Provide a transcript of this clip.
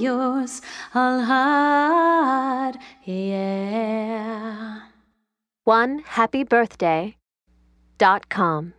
yours all hard, yeah. One happy birthday dot com.